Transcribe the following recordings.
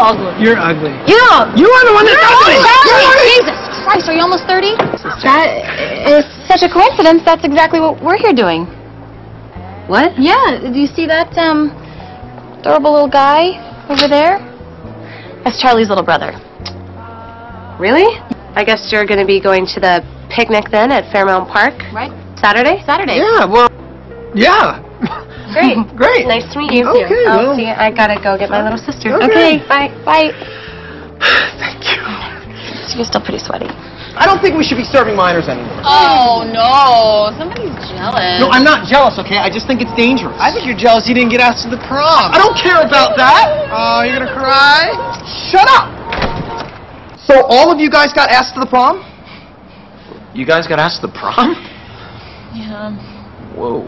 ugly. You're ugly. Yeah. You are the one that's ugly. You're ugly. Jesus Christ, are you almost 30? That is such a coincidence. That's exactly what we're here doing. What? Yeah, do you see that, um, adorable little guy over there? That's Charlie's little brother. Really? I guess you're going to be going to the picnic then at Fairmount Park Right? Saturday? Saturday. Yeah, well, yeah. Great. Great. Nice to meet you. Okay, I'll well. see you. I gotta go get my little sister. Okay. bye. Bye. Thank you. You're still pretty sweaty. I don't think we should be serving minors anymore. Oh, no. Somebody's jealous. No, I'm not jealous, okay? I just think it's dangerous. I think you're jealous you didn't get asked to the prom. I don't care about that. Oh, you're gonna cry? Shut up. So all of you guys got asked to the prom? You guys got asked to the prom? Yeah. Whoa.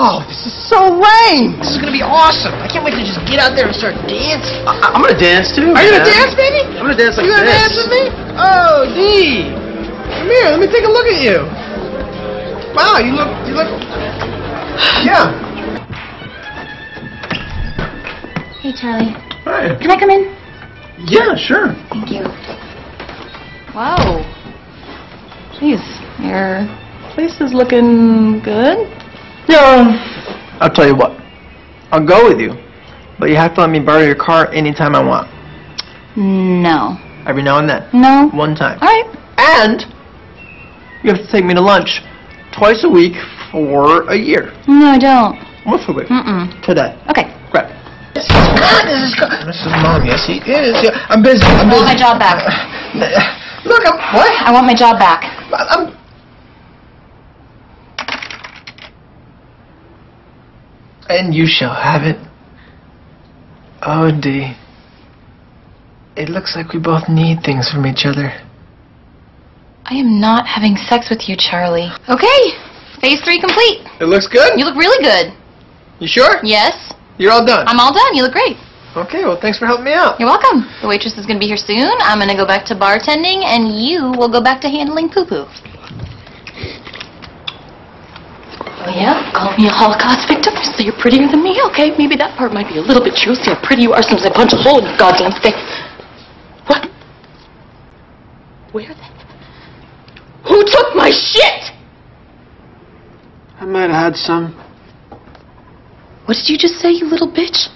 Oh, this is so lame. This is gonna be awesome. I can't wait to just get out there and start dancing. I- I'm gonna dance too. Are you man. gonna dance, baby? I'm gonna dance like this. you gonna this. dance with me? Oh, Dee. Come here, let me take a look at you. Wow, you look, you look. Yeah. Hey, Charlie. Hi. Can I come in? Yeah, sure. Thank you. Wow. Jeez, your place is looking good. Yeah. I'll tell you what. I'll go with you, but you have to let me borrow your car anytime I want. No. Every now and then. No. One time. All right. And you have to take me to lunch twice a week for a year. No, I don't. Once a week. Mm-mm. Today. Okay. Great. This is this is mom. Yes, he is. Yeah, I'm busy. I'm I want my job back. Look, I'm what? I want my job back. I'm. And you shall have it. Oh, Dee. It looks like we both need things from each other. I am not having sex with you, Charlie. Okay. Phase three complete. It looks good. You look really good. You sure? Yes. You're all done. I'm all done. You look great. Okay. Well, thanks for helping me out. You're welcome. The waitress is going to be here soon. I'm going to go back to bartending, and you will go back to handling poo-poo. Oh, yeah? Call me a Holocaust victim? So you're prettier than me? Okay, maybe that part might be a little bit true. See how pretty you are since I punch a hole in your goddamn face. What? Where the... Who took my shit? I might have had some. What did you just say, you little bitch?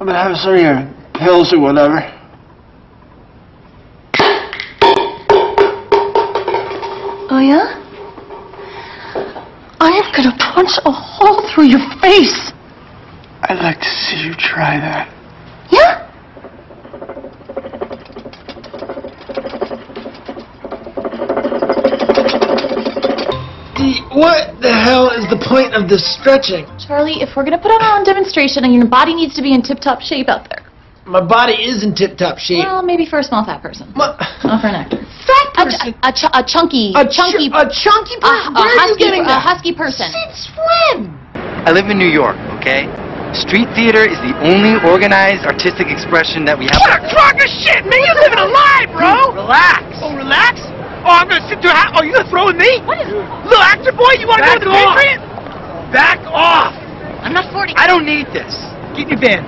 I'm gonna have some of your pills or whatever. Oh, yeah? I am gonna punch a hole through your face. I'd like to see you try that. Yeah? What the hell is the point of this stretching? Charlie, if we're gonna put on our own demonstration and your body needs to be in tip-top shape out there. My body is in tip-top shape. Well, maybe for a small fat person. What? Not for an actor. Fat A, person. a, ch- a chunky, A, chunky, ch- a chunky a, person? a Where are you husky, getting a husky person. Since when? I live in New York, okay? Street theater is the only organized artistic expression that we have. What a crock of shit, man! You're living a lie, bro! Relax. Oh, relax? Oh, I'm gonna sit there. Oh, you gonna throw with me? What is Little actor boy, you wanna Back go with the off. Patriot? Back off! I'm not 40. I don't need this. Get in your van.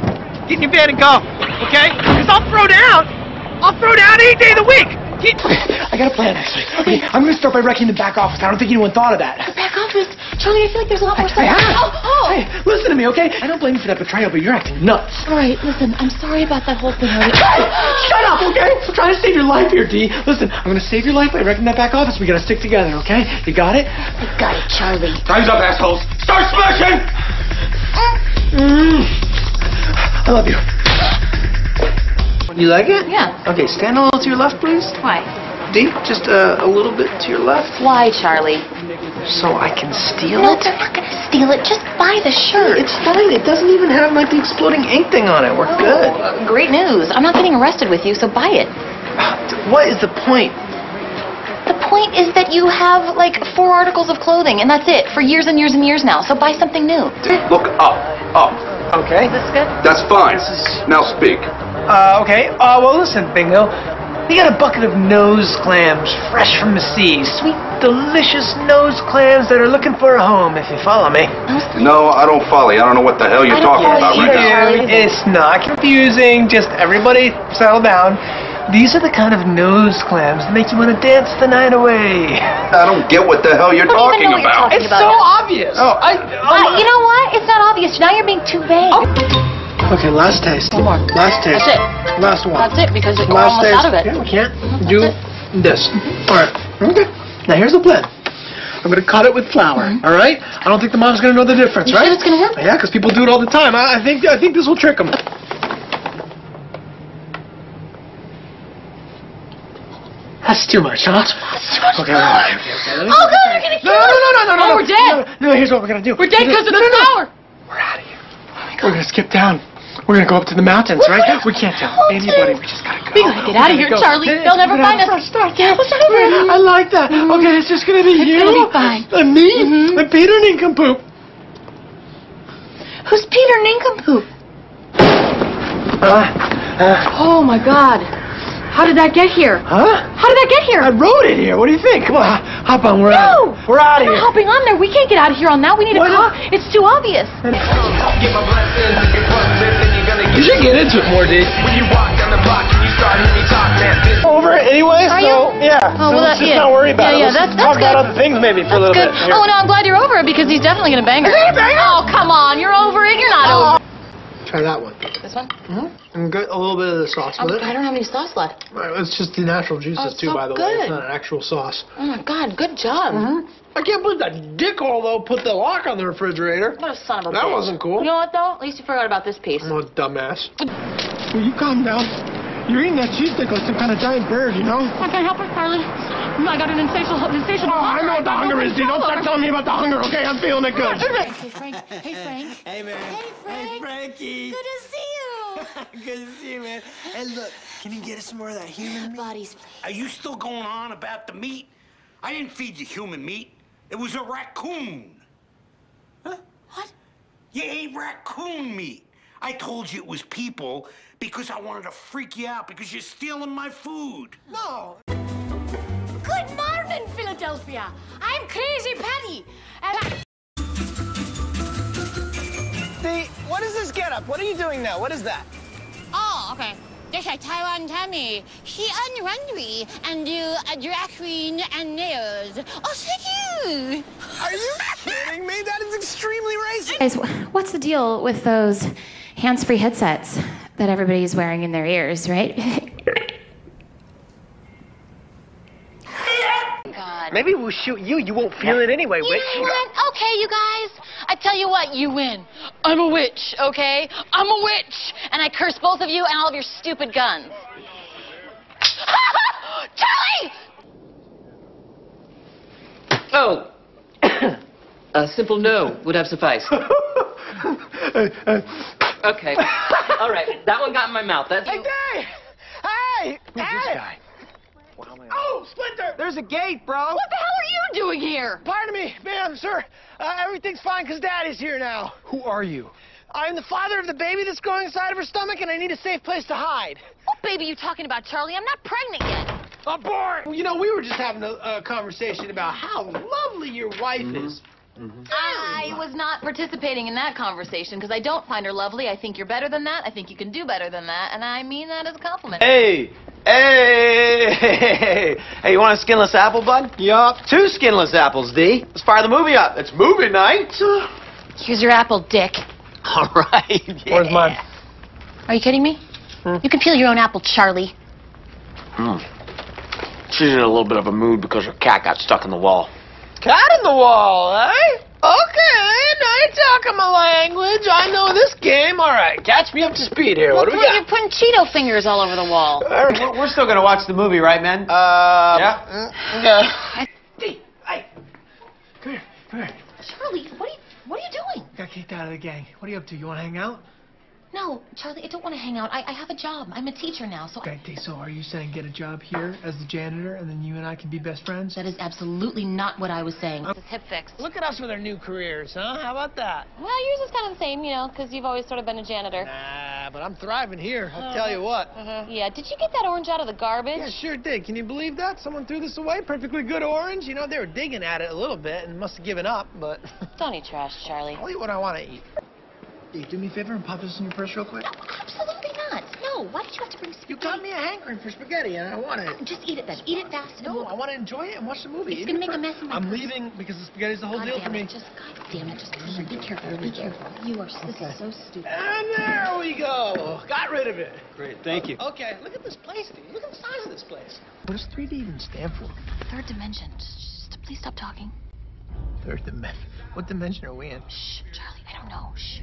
Get in your van and go, okay? Because I'll throw down. I'll throw down any day of the week. Get... I got a plan, actually. Okay, I'm gonna start by wrecking the back office. I don't think anyone thought of that. The back office. Charlie, I feel like there's a lot more stuff. Hey, hey, Oh, oh. hey, listen to me, okay? I don't blame you for that betrayal, but you're acting nuts. All right, listen, I'm sorry about that whole thing. Hey! Shut up, okay? I'm trying to save your life here, Dee. Listen, I'm gonna save your life by wrecking that back office. We gotta stick together, okay? You got it? I got it, Charlie. Time's up, assholes. Start smashing! Mm. I love you. You like it? Yeah. Okay, stand a little to your left, please. Why? Deep, just uh, a little bit to your left, Why, Charlie? so I can steal No, it. they're not gonna steal it. Just buy the shirt. It's fine. It doesn't even have like the exploding ink thing on it. We're good. Oh, great news. I'm not getting arrested with you, so buy it. What is the point? The point is that you have like four articles of clothing, and that's it for years and years and years now. So buy something new. Look up, up. Okay. Is this good? That's fine. Now speak. Uh, okay. Uh, well, listen, Bingo. We got a bucket of nose clams, fresh from the sea. Sweet, delicious nose clams that are looking for a home, if you follow me. No, I don't follow you. I don't know what the hell you're talking about you right either. now. It's not confusing. Just everybody settle down. These are the kind of nose clams that make you want to dance the night away. I don't get what the hell you're don't even talking know what you're about. talking It's about so now. obvious. Oh, I. Uh, you know what? It's not obvious. Now you're being too vague. Okay, last taste. One more. Last taste. That's it. Last one. That's it because we're Last almost taste. out of it. Yeah, we can't Mhm, do that's this. All right. Okay. Now here's the plan. I'm gonna cut it with flour. All right. I don't think the mom's gonna know the difference, You right? sure it's gonna work? Yeah, because people do it all the time. I, I think I think this will trick them. That's too much, huh? Okay, all right, okay, okay. Me- Oh, God, you're gonna kill No, no, us. no, no, no, no, Oh, no. we're dead. No, no, here's what we're gonna do. We're dead because of the no, no. flour. We're out of here. We're gonna skip down. We're gonna go up to the mountains, We're right? gonna- We can't tell Hold anybody. We just gotta go. We gotta get out of here, go. Charlie. Yeah, They'll never we're find us. a fresh start. Yeah, we'll start over. I like that. Okay, it's just gonna be you. gonna be fine. And me. And Peter Nincompoop. Who's Peter Nincompoop? Uh, uh, Oh my God. How did that get here? huh? How did that get here? I rode it here. What do you think? Come on, hop- hop on. We're No! out. We're out of here. We're here. hopping on there. We can't get out of here on that. We need Why a car. It's too obvious. You should get into it more, dude. Over it anyway, Are so you? yeah. Oh, so well, let's that- just yeah. not worry about Yeah, it. yeah, Let's that's- just talk that's about other things maybe for a little Good. bit. Here. Oh, no, I'm glad you're over it because he's definitely gonna bang her. Is he a banger? Oh, come on. You're over it. You're not oh, over Try that one. This one? Mm-hmm. And get a little bit of the sauce Oh, with I it. don't have any sauce left. It's just the natural juices Oh, too, so by the way. It's not an actual sauce. Oh my God. Good job. Mm-hmm. I can't believe that dickhole though put the lock on the refrigerator. What a son of a That bitch. wasn't cool. You know what though? At least you forgot about this piece. I'm a dumbass. Will you calm down? You're eating that cheese stick like some kind of giant bird, you know? I can't help it, Charlie. I got an insatiable, insatiable Oh, I know what the hunger is, dude. Don't start telling me about the hunger, okay? I'm feeling it good. Hey, Frank. Hey, Frank. Hey, man. Hey, Frank. Hey, Frankie. Good to see you. Good to see you, man. Hey, look, can you get us some more of that human meat? Bodies, please. Are you still going on about the meat? I didn't feed you human meat. It was a raccoon. Huh? What? You ate raccoon meat. I told you it was people because I wanted to freak you out because you're stealing my food. No. Good morning, Philadelphia. I'm Crazy Paddy, and I... Hey, what is this getup? What are you doing now? What is that? Oh, okay. This is Taiwan Tammy. She on runway and do a drag queen and nails. Oh, so cute. Are you kidding me? That is extremely racist. Guys, what's the deal with those hands-free headsets that everybody's wearing in their ears, right? God. Maybe we'll shoot you. You won't feel it anyway, You witch. know what? Okay, you guys. I tell you what, you win. I'm a witch, okay? I'm a witch, and I curse both of you and all of your stupid guns. Charlie! Oh, a simple no would have sufficed. Okay. All right. That one got in my mouth. That's. Hey, Dave! Hey! Who's hey! this guy? Oh, Splinter! There's a gate, bro. What the hell are you doing here? Pardon me, ma'am, sir. Uh, everything's fine because Daddy's here now. Who are you? I'm the father of the baby that's growing inside of her stomach, and I need a safe place to hide. What baby are you talking about, Charlie? I'm not pregnant yet. Abort! Well, you know, we were just having a, a conversation about how lovely your wife is. I was not participating in that conversation because I don't find her lovely. I think you're better than that. I think you can do better than that, and I mean that as a compliment. Hey! Hey! Hey, you want a skinless apple, bud? Yup. Two skinless apples, Dee. Let's fire the movie up. It's movie night. Here's your apple, Dick. All right. Yeah. Where's mine? Are you kidding me? You can peel your own apple, Charlie. Hmm. She's in a little bit of a mood because her cat got stuck in the wall. Cat in the wall, eh? Okay, now you're talking my language. I know this game. All right, catch me up to speed here. What do we got? You're got? putting Cheeto fingers all over the wall. We're, we're still gonna watch the movie, right, man? Uh, yeah. Yeah. Hey, hey. Come here, come here. Charlie, what are you, what are you doing? Got kicked out of the gang. What are you up to? You want to hang out? No, Charlie, I don't want to hang out. I, I have a job. I'm a teacher now, so Okay, so are you saying get a job here as the janitor and then you and I can be best friends? that is absolutely not what I was saying. It's hip fix. Look at us with our new careers, huh? How about that? Well, yours is kind of the same, you know, because you've always sort of been a janitor. Nah, but I'm thriving here. I'll tell you what. Uh -huh. Yeah, did you get that orange out of the garbage? Yeah, sure did. Can you believe that? Someone threw this away. Perfectly good orange. You know, they were digging at it a little bit and must have given up, but Don't eat trash, Charlie. I'll eat what I want to eat. Dee, do me a favor and pop this in your purse real quick. Absolutely not. No, why did you have to bring spaghetti? You got me a hankering for spaghetti, and I want it. Just eat it then. Eat it fast. No, we'll- I want to enjoy it and watch the movie. It's gonna make a mess in my I'm purse. leaving because the spaghetti's the whole God deal for me. it. Just, God damn it. Just be, be careful. Be careful. You are, this is so stupid. And there we go. Got rid of it. Great, thank you. Okay, look at this place, dude. Look at the size of this place. What does 3D even stand for? Third dimension. Just, just please stop talking. Third dimension. What dimension are we in? Shh, Charlie, I don't know. Shh.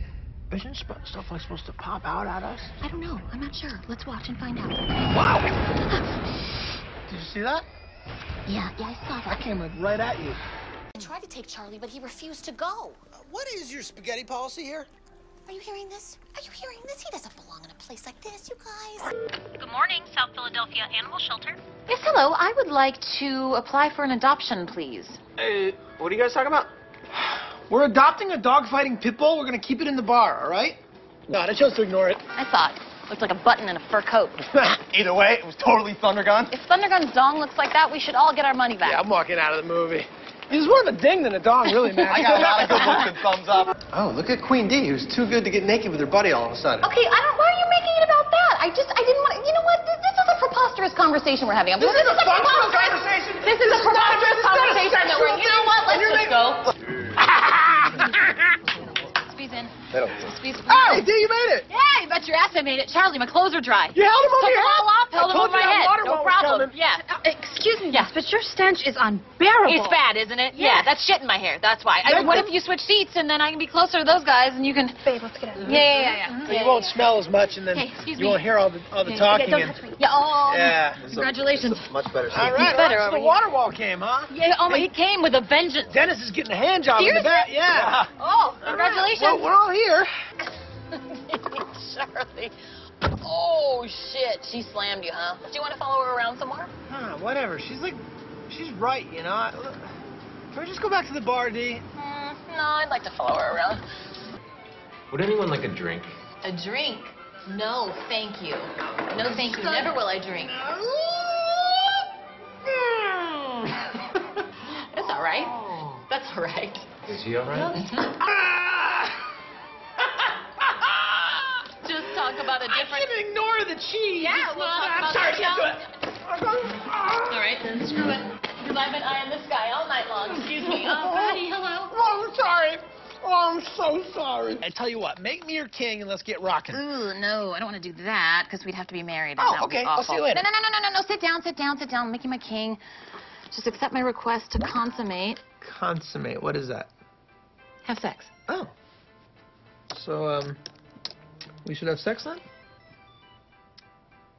Isn't sp- stuff like supposed to pop out at us? I don't know. I'm not sure. Let's watch and find out. Wow. Did you see that? Yeah, yeah, I saw that. I came like right at you. I tried to take Charlie, but he refused to go. Uh, what is your spaghetti policy here? Are you hearing this? Are you hearing this? He doesn't belong in a place like this, you guys. Good morning, South Philadelphia Animal Shelter. Yes, hello. I would like to apply for an adoption, please. Hey, what are you guys talking about? We're adopting a dog-fighting pit bull. We're gonna keep it in the bar, all right? No, I chose to ignore it. I saw it. Looked like a button in a fur coat. Either way, it was totally Thundergun. If Thundergun's dong looks like that, we should all get our money back. Yeah, I'm walking out of the movie. He's more of a ding than a dong, really, man. I got a lot of good looks and thumbs up. Oh, look at Queen Dee, who's too good to get naked with her buddy all of a sudden. Okay, I don't. Why are you making it about that? I just, I didn't want. You know what? This, this is a preposterous conversation we're having. This is a functional preposterous conversation. This is a preposterous conversation that we're. You know what? Let's just go. Squeeze in. That'll Squeeze. Oh! Hey, Dee, you made it. Yeah, you bet your ass I made it. Charlie, my clothes are dry. You held him over Took your them head. all off, held I them over my you that head. water No wall was problem. coming. Yeah. Uh, excuse me, yes, but your stench is unbearable. It's bad, isn't it? Yeah, that's shit in my hair. That's why. I, Yeah, what if you switch seats and then I can be closer to those guys and you can. Babe, let's get out of Yeah, here. yeah, yeah. yeah. Mm-hmm. So you won't smell as much, and then Hey, excuse you me. won't hear all the all the Okay, talking. don't and, touch me. Yeah. Oh. Yeah. Congratulations. Much better. All right, better all right, so the water wall came, huh? Yeah. Oh my, he came with a vengeance. Dennis is getting a hand job in the Seriously? back. Yeah. Oh, congratulations. Well, we're all here. Charlie. Oh shit, she slammed you, huh? Do you want to follow her around some more? Huh, whatever. She's like, she's right, you know. I, can we just go back to the bar, Dee? Mm, no, I'd like to follow her around. Would anyone like a drink? A drink? No, thank you. No, thank you. Never will I drink. That's all right. That's all right. Is he all right? Just the cheese. Yeah, It's we'll I'm sorry, I the can't do it. All right, then screw it. Because I've been eyeing this guy all night long. Excuse me. Oh, buddy, hello. Oh, I'm sorry. Oh, I'm so sorry. I tell you what, make me your king and let's get rocking. Ooh, no, I don't want to do that because we'd have to be married. and Oh, that would okay. I'll see you later. No, no, no, no, no, no. Sit down, sit down, sit down. Make you my king. Just accept my request to consummate. Consummate, what is that? Have sex. Oh. So, um, we should have sex then?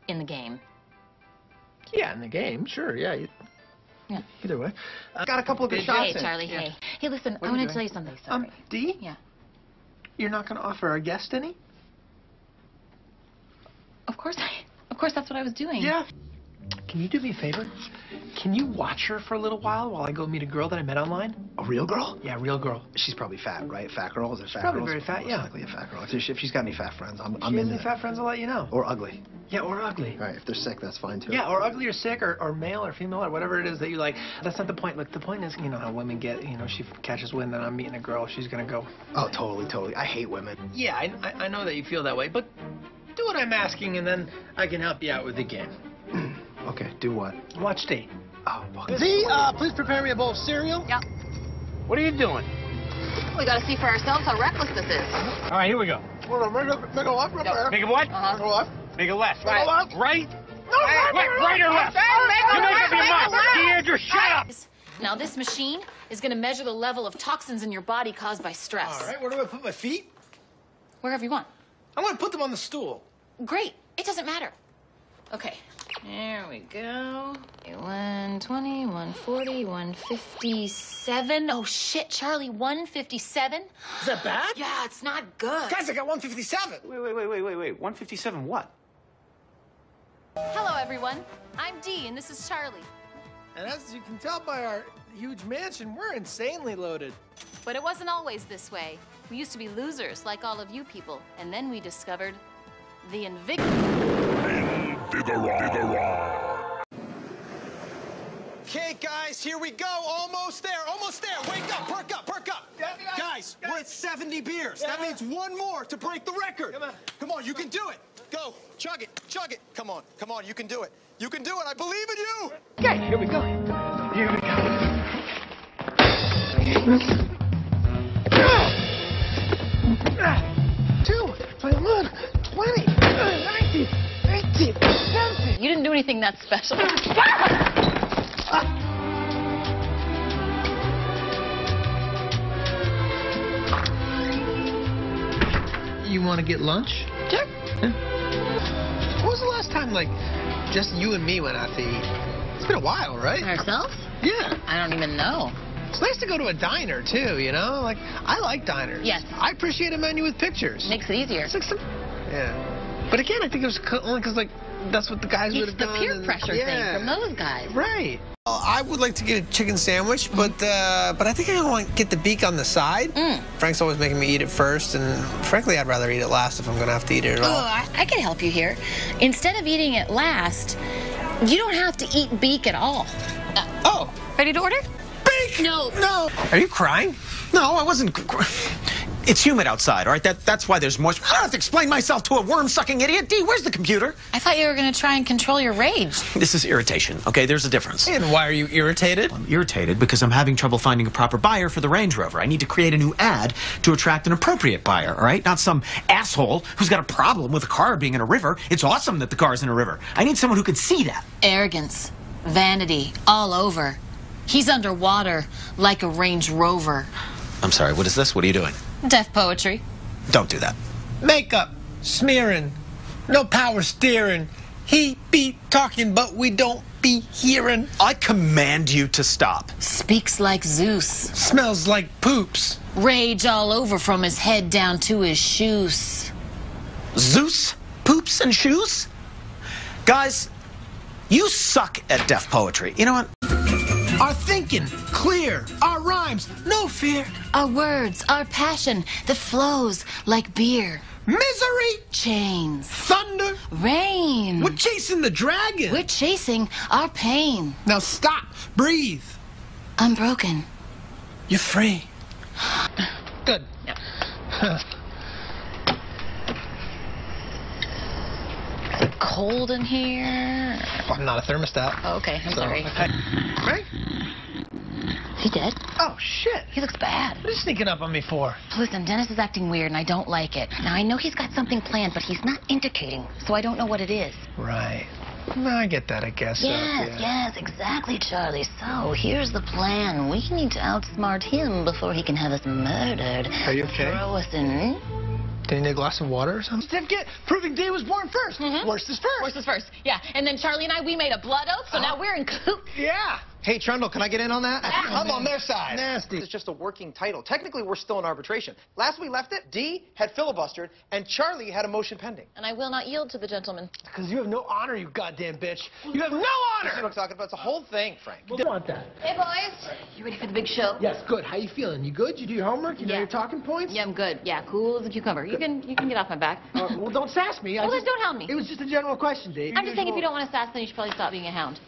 In the game. Yeah, in the game, sure, yeah. Yeah. Either way. I got a couple of good Hey, shots in. Charlie, Yeah. hey. Hey, listen, What I want to tell you something. sorry. Um, Sorry. Dee? Yeah. You're not going to offer our guest any? Of course I. Of course, that's what I was doing. Yeah. Can you do me a favor? Can you watch her for a little while while I go meet a girl that I met online? A real girl? Yeah, real girl. She's probably fat, right? Fat girl? Is it fat probably girls? very fat, yeah. Likely a fat girl. If, if she's got any fat friends, I'm, I'm she has in any fat friends, I'll let you know. Or ugly. Yeah, or ugly. Right, if they're sick, that's fine too. Yeah, or ugly or sick or, or male or female or whatever it is that you like. That's not the point. Look, the point is, you know how women get, you know, she catches wind that I'm meeting a girl, she's going to go, Oh, totally, totally. I hate women. yeah, I, I, I know that you feel that way, but do what I'm asking and then I can help you out with the game. Okay, do what? Watch Dee. Oh, well, Dee, uh, please prepare me a bowl of cereal. Yeah. What are you doing? We got to see for ourselves how reckless this is. All right, here we go. Make a left, Make a what? Uh-huh. Make a left. Make a left. Right. left. Right. No, right, right, right or left? You make up your mind. Deandra, shut up. Now, this machine is going to measure the level of toxins in your body caused by stress. All right, where do I put my feet? Wherever you want. I'm gonna put them on the stool. Great. It doesn't matter. Okay. There we go. 120, 140, 157. Oh shit, Charlie, 157? Is that bad? Yeah, it's not good. Guys, I got 157. Wait, wait, wait, wait, wait, wait. 157 what? Hello, everyone. I'm Dee, and this is Charlie. And as you can tell by our huge mansion, we're insanely loaded. But it wasn't always this way. We used to be losers, like all of you people, and then we discovered the Invigaron. Okay, guys, here we go. Almost there. Almost there. Wake up. Perk up. Perk up. Yeah, Guys, we're at 70 beers. That means one more to break the record. Come on. Come on, you can do it. Go. Chug it. Chug it. Come on. Come on, you can do it. You can do it. I believe in you. Okay, here we go. Here we go. You didn't do anything that special. You want to get lunch? Sure. When was the last time, like, just you and me went out to eat? It's been a while, right? Ourselves? Yeah. I don't even know. It's nice to go to a diner, too, you know? Like, I like diners. Yes. I appreciate a menu with pictures. Makes it easier. It's like some... Yeah. But again, I think it was co- only because, like, that's what the guys would have done. It's the done. peer pressure yeah. thing from those guys. Right. Well, I would like to get a chicken sandwich, but uh, but I think I want to get the beak on the side. Mm. Frank's always making me eat it first, and frankly, I'd rather eat it last if I'm going to have to eat it at Oh, all. I, I can help you here. Instead of eating it last, you don't have to eat beak at all. oh. Ready to order? Beak! No. No. Are you crying? No, I wasn't. Cr- It's humid outside, all right? That, that's why there's moisture. I don't have to explain myself to a worm-sucking idiot. Dee, where's the computer? I thought you were going to try and control your rage. This is irritation, okay? There's a difference. And why are you irritated? I'm irritated because I'm having trouble finding a proper buyer for the Range Rover. I need to create a new ad to attract an appropriate buyer, all right? Not some asshole who's got a problem with a car being in a river. It's awesome that the car's in a river. I need someone who can see that. Arrogance, vanity, all over. He's underwater like a Range Rover. I'm sorry, what is this? What are you doing? Def poetry. Don't do that. Makeup, smearing, no power steering. He be talking, but we don't be hearing. I command you to stop. Speaks like Zeus. Smells like poops. Rage all over from his head down to his shoes. Zeus, poops, and shoes? Guys, you suck at def poetry. You know what? Our thinking, clear. Our rhymes, no fear. Our words, our passion that flows like beer. Misery, Chains. thunder. Rain. We're chasing the dragon. We're chasing our pain. Now stop, breathe. I'm broken. You're free. Good. Cold in here. I'm not a thermostat. Oh, okay, I'm So- sorry. Right? He dead? Oh, shit. He looks bad. What are you sneaking up on me for? Listen, Dennis is acting weird and I don't like it. Now, I know he's got something planned, but he's not indicating, so I don't know what it is. Right. No, I get that, I guess. so, Yes, yeah. yes, exactly, Charlie. So, here's the plan. We need to outsmart him before he can have us murdered. Are you okay? Throw us in. Do you need a glass of water or something? Certificate proving Dee was born 1st mm-hmm. Worst is first. Worst is first. Yeah. And then Charlie and I, we made a blood oath, so uh-huh. now we're in cahoots. Yeah. Hey, Trundle, can I get in on that? I'm on their side. Nasty. It's just a working title. Technically, we're still in arbitration. Last we left it, Dee had filibustered, and Charlie had a motion pending. And I will not yield to the gentleman. Because you have no honor, you goddamn bitch. You have no You see honor. what I'm talking about? It's a whole thing, Frank. We don't want that. Hey, boys. You ready for the big show? Yes, good. How you feeling? You good? You do your homework? You know Yeah. your talking points? Yeah, I'm good. Yeah, cool as a cucumber. You can you can get off my back. Uh, well, don't sass me. I Well, then just, don't hound me. It was just a general question, Dave. I'm just saying, if you don't want to sass, then you should probably stop being a hound.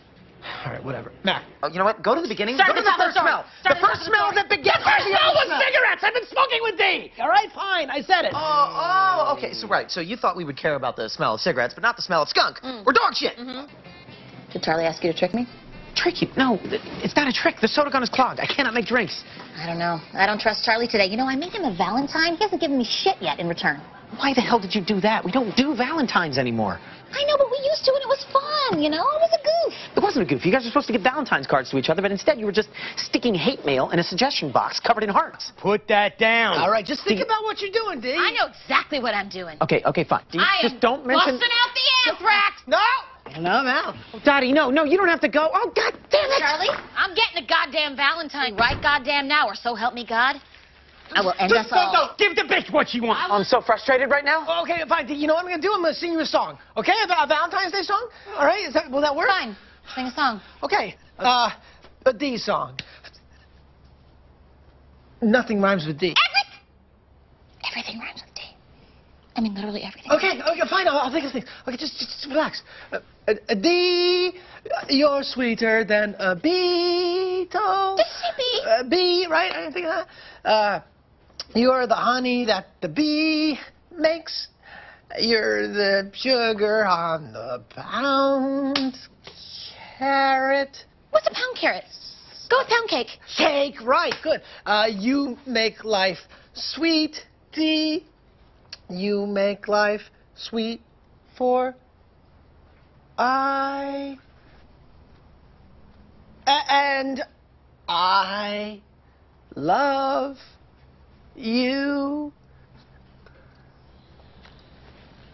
All right, whatever. Mac. Oh, you know what? Go to the beginning. Start Go to the the first story. smell. Start the first the smell that begins. The first smell was cigarettes. I've been smoking with Dee. All right, fine. I said it. Oh, oh, okay. So right. So you thought we would care about the smell of cigarettes, but not the smell of skunk mm. or dog shit. Mm-hmm. Did Charlie ask you to trick me? Trick you? No, it's not a trick. The soda gun is clogged. I cannot make drinks. I don't know. I don't trust Charlie today. You know, I made him a Valentine. He hasn't given me shit yet in return. Why the hell did you do that? We don't do Valentines anymore. I know, but we used to, and it was fun, you know? It was a goof. It wasn't a goof. You guys were supposed to give Valentine's cards to each other, but instead you were just sticking hate mail in a suggestion box covered in hearts. Put that down. All right, just think about what you're doing, Dee. I know exactly what I'm doing. Okay, okay, fine. Do you I just am don't mention. busting out the anthrax. No. No, Val. Oh, Daddy, no, no, you don't have to go. Oh, God damn it! Charlie, I'm getting a goddamn Valentine right goddamn now, or so help me God. I will end us Just, no, all. no, give the bitch what she wants. I'm so frustrated right now. Okay, fine. You know what I'm gonna do? I'm gonna sing you a song. Okay, a, a Valentine's Day song. All right, Is that, will that work? Fine. Sing a song. Okay. Uh, a Dee song. Nothing rhymes with Dee. Everything Everything rhymes with Dee. I mean, literally everything. Okay, okay, fine. I'll, I'll think of things. Okay, just, just relax. Uh, a, a D, you're sweeter than a beetle. bee. A bee, right? I didn't think of that. Uh, you're the honey that the bee makes. You're the sugar on the pound carrot. What's a pound carrot? Go with pound cake. Cake, right, good. Uh, you make life sweet, Dee. You make life sweet for I. A- and I love you.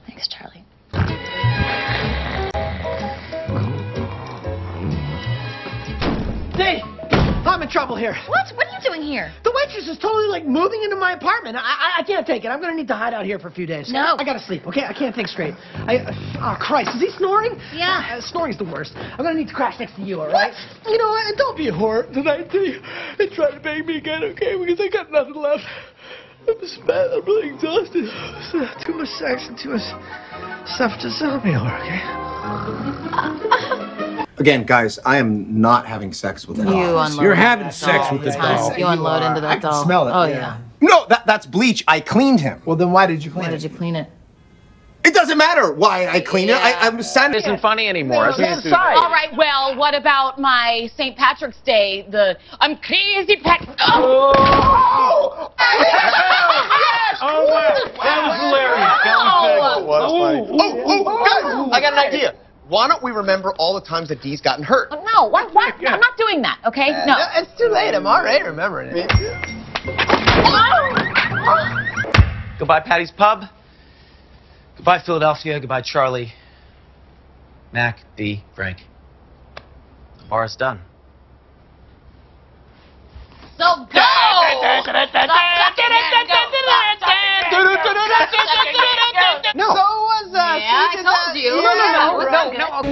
Thanks, Charlie. I'm in trouble here. What? What are you doing here? The waitress is totally like moving into my apartment. I, I, I can't take it. I'm gonna need to hide out here for a few days. No. I gotta sleep. Okay, I can't think straight. I, uh, oh Christ, is he snoring? Yeah. Uh, snoring's the worst. I'm gonna need to crash next to you. All right? What? You know what? Don't be a whore tonight, Dee. And try to make me again, okay? Because I got nothing left. I'm spent. I'm really exhausted. Too much sex and too much stuff to me over, okay? Again, guys, I am not having sex with a You doll. unload You're having that sex doll. with the doll. You unload into that I can doll. smell it. Oh, yeah. No, that, that's bleach. I cleaned him. Well, then why did you clean? Why did you clean it? It doesn't matter why I clean it. I, I'm sending. Isn't funny anymore. All right, well, what about my St. Patrick's Day? The I'm crazy Pat. Oh! Oh, oh, wow. That was hilarious. That was Oh, oh, oh, guys, I got an idea. Why don't we remember all the times that Dee's gotten hurt? No, what? What? I'm not doing that. Okay? Uh, no. It's too late. I'm already remembering it. Goodbye, Paddy's Pub. Goodbye, Philadelphia. Goodbye, Charlie. Mac, Dee, Frank. The bar is done. So go. No. So was uh. Yeah, I told you. No, no, no, Yeah, no, no. no.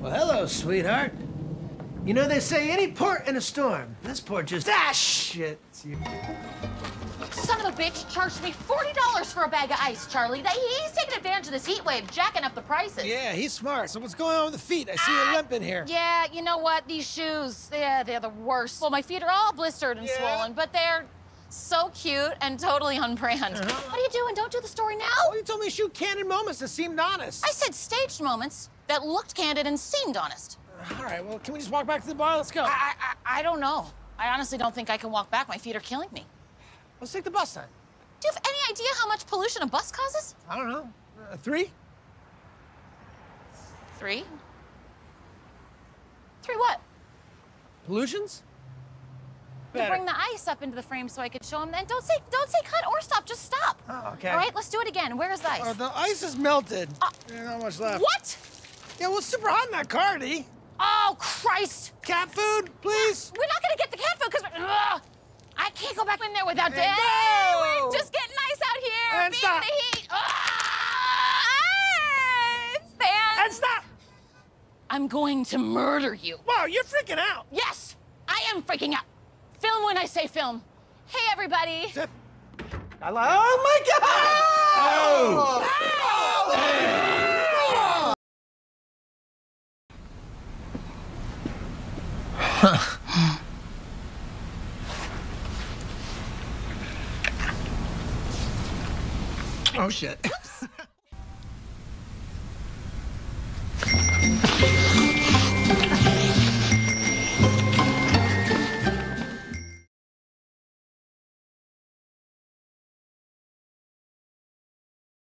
Well, hello, sweetheart. You know they say any port in a storm. This port just ah shit. Son of a bitch charged me $40 for a bag of ice, Charlie. That- He's taking advantage of this heat wave, jacking up the prices. Yeah, he's smart. So what's going on with the feet? I see you limping here. Yeah, you know what? These shoes, yeah, they're the worst. Well, my feet are all blistered and swollen, but they're so cute and totally on brand. What are you doing? Don't do the story now. Oh, you told me to shoot candid moments that seemed honest. I said staged moments that looked candid and seemed honest. All right, well, can we just walk back to the bar? Let's go. I, I, I don't know. I honestly don't think I can walk back. My feet are killing me. Let's take the bus then. Do you have any idea how much pollution a bus causes? I don't know. Uh, three? Three? Three what? Pollutions? To bring the ice up into the frame so I could show him. And don't say, don't say cut or stop. Just stop. Oh, okay. All right, let's do it again. Where's the ice? Oh, the ice is melted. There's not much left. What? Yeah, well, it's super hot in that car, Dee. Oh, Christ! Cat food, please. We're not gonna get the cat food because I can't go back in there without Hey, Dad. no! We're just getting ice out here. And beating stop. the heat. Ah, Stan. And stop. I'm going to murder you. Wow, you're freaking out. Yes, I am freaking out. Film when I say film. Hey, everybody. I like. Oh my God! Oh shit.